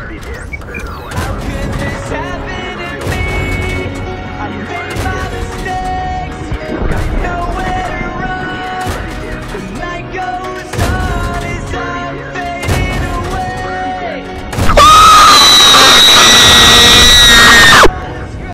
пробитие.